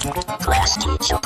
Class teacher.